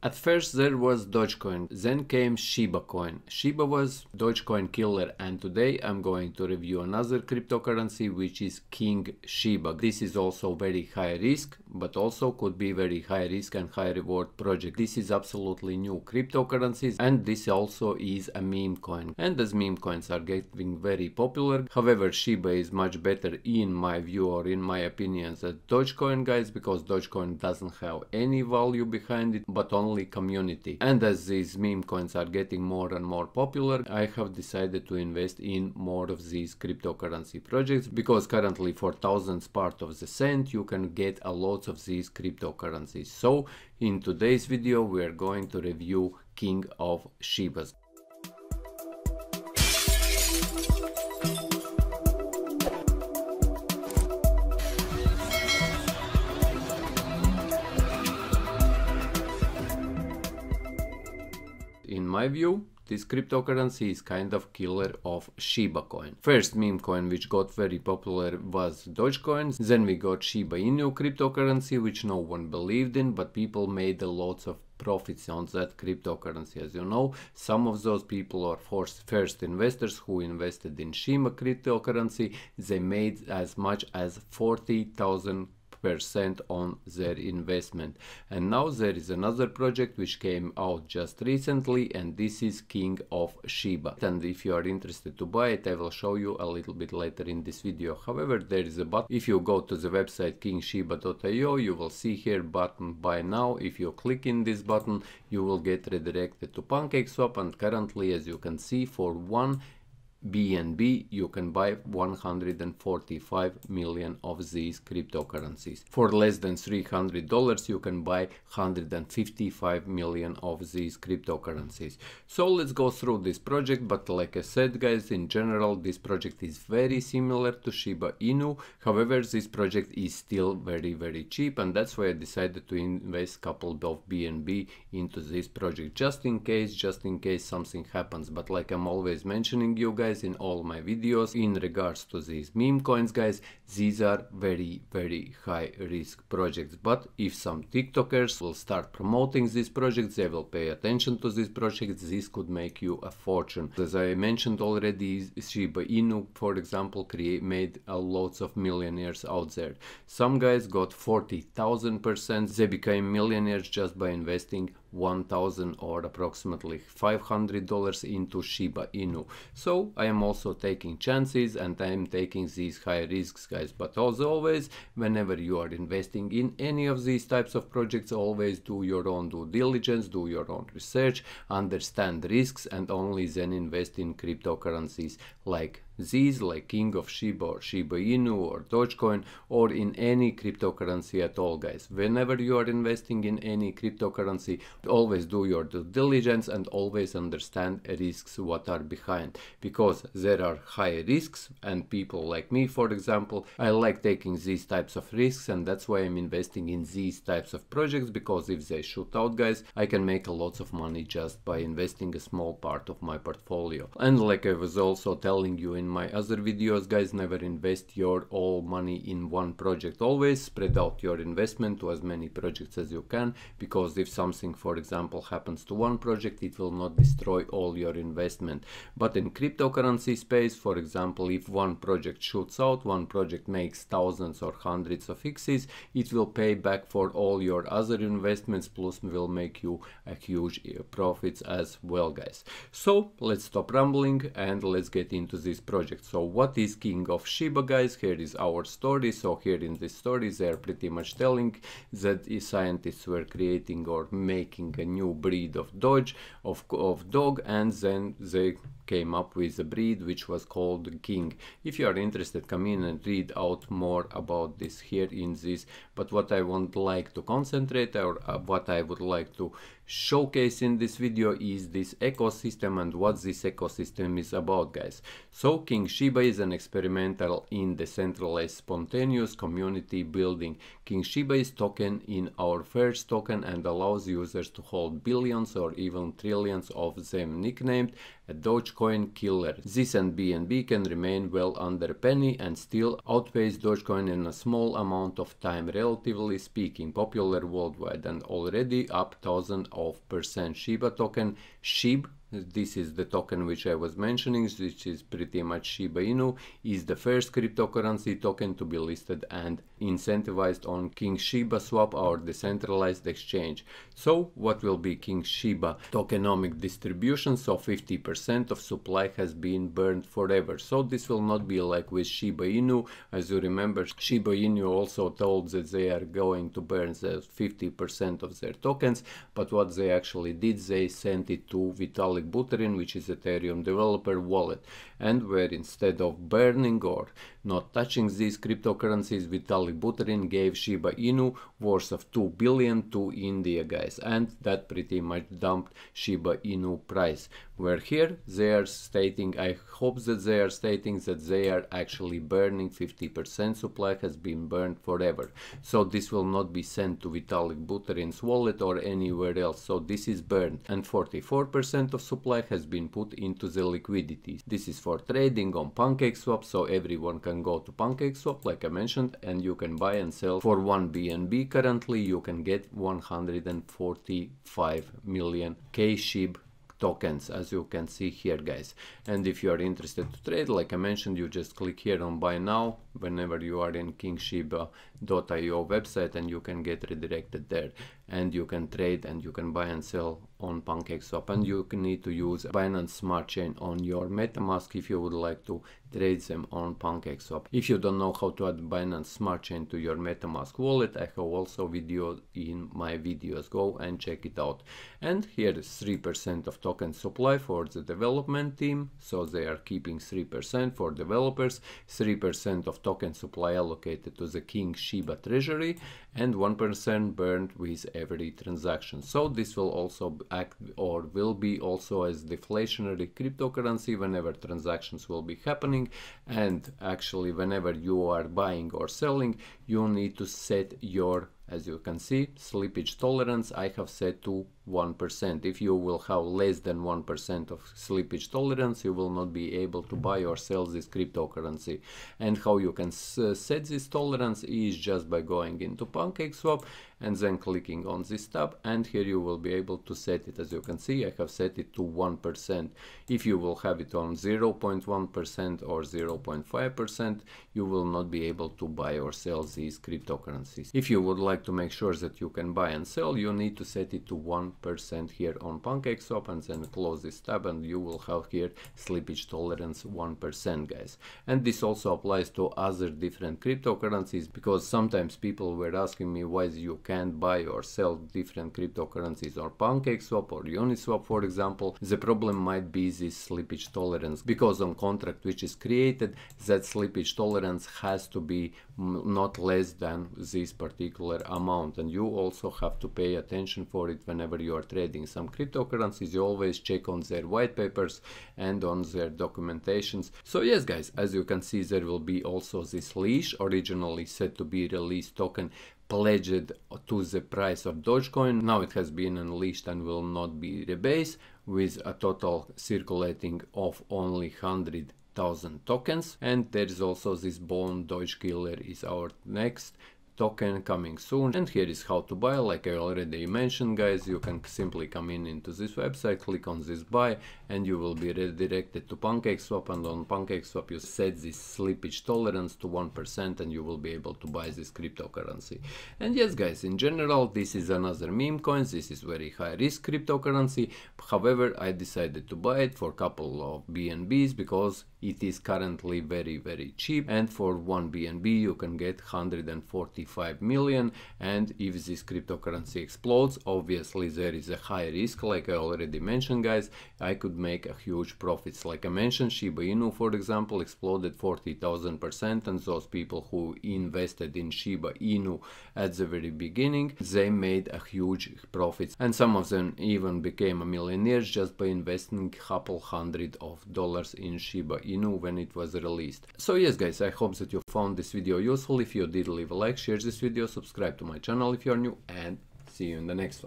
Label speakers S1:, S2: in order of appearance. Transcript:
S1: At first there was Dogecoin, then came Shiba coin. Shiba was Dogecoin killer and today I'm going to review another cryptocurrency which is King Shiba. This is also very high risk but also could be very high risk and high reward project. This is absolutely new cryptocurrencies and this also is a meme coin. And as meme coins are getting very popular, however Shiba is much better in my view or in my opinion than Dogecoin guys because Dogecoin doesn't have any value behind it but only community. And as these meme coins are getting more and more popular, I have decided to invest in more of these cryptocurrency projects because currently for thousands part of the cent you can get a lot of these cryptocurrencies. So in today's video we are going to review King of Shibas. in my view, this cryptocurrency is kind of killer of Shiba coin. First meme coin which got very popular was Dogecoin, then we got Shiba Inu cryptocurrency which no one believed in but people made lots of profits on that cryptocurrency as you know. Some of those people are first investors who invested in Shiba cryptocurrency. They made as much as 40,000 percent on their investment. And now there is another project which came out just recently and this is king of shiba and if you are interested to buy it i will show you a little bit later in this video. However there is a button. If you go to the website kingshiba.io you will see here button buy now. If you click in this button you will get redirected to pancakeswap and currently as you can see for one BNB, you can buy 145 million of these cryptocurrencies. For less than $300, you can buy 155 million of these cryptocurrencies. So let's go through this project, but like I said guys, in general, this project is very similar to Shiba Inu. However, this project is still very, very cheap and that's why I decided to invest a couple of BNB into this project, just in case, just in case something happens. But like I'm always mentioning you guys, guys in all my videos in regards to these meme coins guys. These are very very high risk projects. But if some tiktokers will start promoting these projects they will pay attention to these projects. This could make you a fortune. As i mentioned already shiba inu for example create made a lots of millionaires out there. Some guys got 40,000 percent. They became millionaires just by investing 1000 or approximately 500 dollars into Shiba Inu. So I am also taking chances and I am taking these high risks guys but as always whenever you are investing in any of these types of projects always do your own due diligence, do your own research, understand risks and only then invest in cryptocurrencies like these like King of Shiba or Shiba Inu or Dogecoin or in any cryptocurrency at all guys. Whenever you are investing in any cryptocurrency always do your due diligence and always understand risks what are behind because there are high risks and people like me for example I like taking these types of risks and that's why I'm investing in these types of projects because if they shoot out guys I can make a lot of money just by investing a small part of my portfolio and like I was also telling you in my other videos guys never invest your all money in one project always. Spread out your investment to as many projects as you can because if something for example happens to one project it will not destroy all your investment. But in cryptocurrency space for example if one project shoots out one project makes thousands or hundreds of x's it will pay back for all your other investments plus will make you a huge uh, profits as well guys. So let's stop rambling and let's get into this project project. So what is King of Shiba guys? Here is our story. So here in this story they are pretty much telling that scientists were creating or making a new breed of dodge of, of dog and then they came up with a breed which was called King. If you are interested, come in and read out more about this here in this. But what I would like to concentrate or uh, what I would like to showcase in this video is this ecosystem and what this ecosystem is about guys. So King Shiba is an experimental in decentralized spontaneous community building. King Shiba is token in our first token and allows users to hold billions or even trillions of them nicknamed a Dogecoin killer. This and BNB can remain well under a penny and still outpace Dogecoin in a small amount of time, relatively speaking, popular worldwide and already up thousand of percent. Shiba token SHIB this is the token which I was mentioning, which is pretty much Shiba Inu, is the first cryptocurrency token to be listed and incentivized on King Shiba Swap, our decentralized exchange. So what will be King Shiba tokenomic distribution? So 50% of supply has been burned forever. So this will not be like with Shiba Inu. As you remember, Shiba Inu also told that they are going to burn the 50% of their tokens, but what they actually did, they sent it to Vitalik Vitalik Buterin, which is Ethereum developer wallet, and where instead of burning or not touching these cryptocurrencies, Vitalik Buterin gave Shiba Inu worth of 2 billion to India, guys, and that pretty much dumped Shiba Inu price. Where here they are stating, I hope that they are stating that they are actually burning 50% supply has been burned forever. So this will not be sent to Vitalik Buterin's wallet or anywhere else. So this is burned and 44% of supply has been put into the liquidity. This is for trading on PancakeSwap so everyone can go to PancakeSwap like I mentioned and you can buy and sell. For 1 BNB currently you can get 145 million K-SHIB tokens as you can see here guys. And if you are interested to trade like I mentioned you just click here on buy now. Whenever you are in kingshiba.io website and you can get redirected there. And you can trade and you can buy and sell on PancakeSwap and you need to use Binance Smart Chain on your MetaMask if you would like to trade them on PancakeSwap. If you don't know how to add Binance Smart Chain to your MetaMask wallet, I have also video in my videos. Go and check it out. And here is 3% of token supply for the development team. So they are keeping 3% for developers, 3% of token supply allocated to the King Shiba treasury and 1% burned with every transaction. So this will also act or will be also as deflationary cryptocurrency whenever transactions will be happening and actually whenever you are buying or selling you need to set your as you can see slippage tolerance I have set to 1%. If you will have less than 1% of slippage tolerance, you will not be able to buy or sell this cryptocurrency. And how you can uh, set this tolerance is just by going into PancakeSwap and then clicking on this tab and here you will be able to set it as you can see I have set it to 1%. If you will have it on 0.1% or 0.5% you will not be able to buy or sell these cryptocurrencies. If you would like to make sure that you can buy and sell you need to set it to 1% here on PancakeSwap and then close this tab and you will have here slippage tolerance 1% guys. And this also applies to other different cryptocurrencies because sometimes people were asking me why you can't buy or sell different cryptocurrencies or PancakeSwap or Uniswap for example, the problem might be this slippage tolerance because on contract which is created that slippage tolerance has to be not less than this particular amount. And you also have to pay attention for it whenever you are trading some cryptocurrencies. You always check on their white papers and on their documentations. So yes guys as you can see there will be also this leash originally said to be released token pledged to the price of Dogecoin. Now it has been unleashed and will not be rebased with a total circulating of only 100,000 tokens. And there is also this bone Doge Killer is our next token coming soon and here is how to buy. Like I already mentioned guys you can simply come in into this website click on this buy and you will be redirected to PancakeSwap. And on PancakeSwap you set this slippage tolerance to 1% and you will be able to buy this cryptocurrency. And yes guys in general this is another meme coins this is very high risk cryptocurrency. However I decided to buy it for a couple of BNBs because it is currently very very cheap. And for one BNB you can get 145 million and if this cryptocurrency explodes obviously there is a high risk like I already mentioned guys I could make a huge profits like I mentioned Shiba Inu for example exploded 40,000 percent and those people who invested in Shiba Inu at the very beginning they made a huge profits and some of them even became a millionaires just by investing a couple hundred of dollars in Shiba Inu when it was released. So yes guys, I hope that you found this video useful. If you did, leave a like, share this video, subscribe to my channel if you are new and see you in the next one.